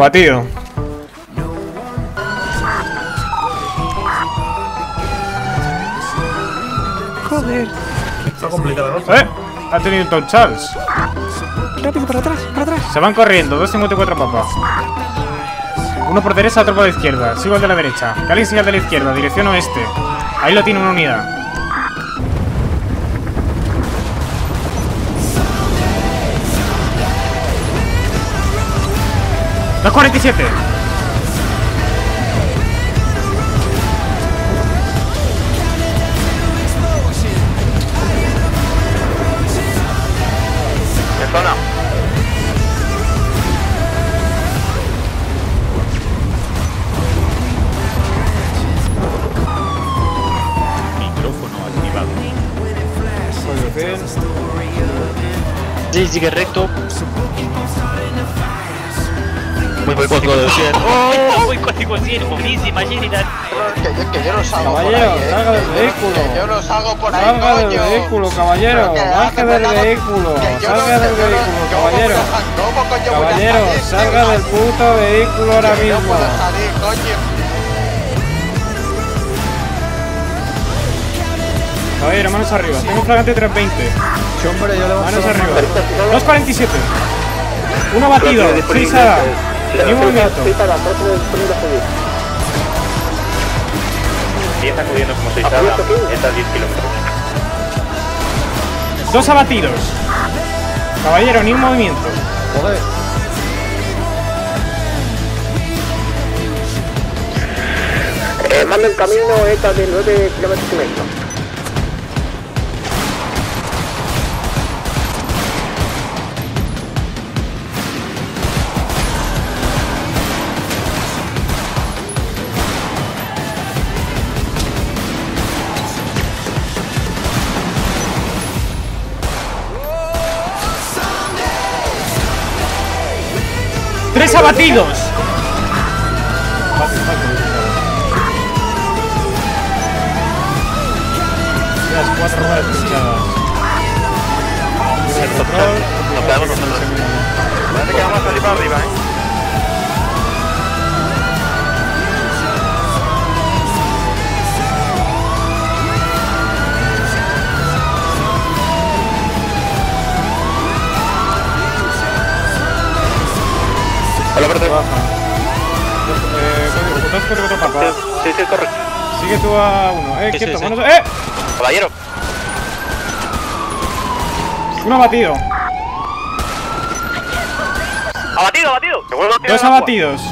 Abatido. Joder. Está complicada la. ¡Eh! Ha tenido un Tom Charles. Rápido, para atrás, para atrás. Se van corriendo, 254 papas. Uno por derecha, otro por la izquierda. Sigo al de la derecha. Cali sigue al de la izquierda, dirección oeste. Ahí lo tiene una unidad. ¡247! ¿Qué zona? Micrófono activado. Sí, sigue recto. Muy código de 100. ¡Oh! Uy, código 100, buenísima. Que yo por ahí, ¿eh? salga del vehículo. Que yo no salgo por ahí, Salga del vehículo, caballero. Baje del vehículo. Salga del vehículo, ¿cómo voy a caballero. sal- ¿Cómo coño voy a Caballero, salga del puto vehículo ahora mismo. coño. Caballero, manos arriba. Tengo flagrante 320. Manos arriba. 247. Uno batido. Frisada. Ni un movimiento. Empieza acudiendo como 6 ala. Está a 10 kilómetros. Dos abatidos. Caballero, ni un movimiento. Eh, mando el camino ETA de 9 kilómetros y medio. Tres abatidos. Las cuatro ruedas pinchadas. Nos quedamos nosotros. Baja. Eh, cuatro cuatro papas. Sí, sí, correcto. Sigue tú a uno. Eh, Sí, quieto, sí. ¡Eh! Caballero. Uno abatido. Abatido, abatido. A tirar Dos agua. abatidos.